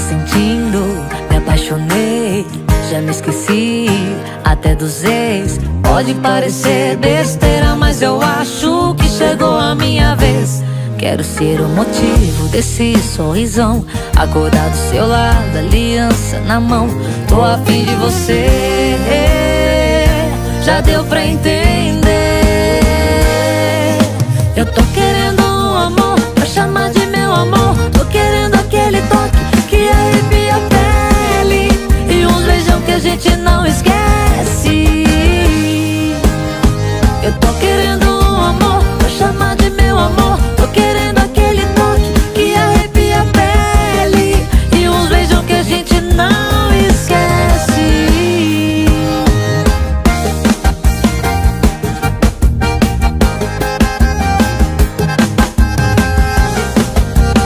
sentindo, me apaixonei, já me esqueci até dos ex. Pode parecer besteira, mas eu acho que chegou a minha vez. Quero ser o motivo desse sorrisão. Acordar do seu lado, aliança na mão. Tô afim de você. Já deu pra entender gente não esquece. Eu tô querendo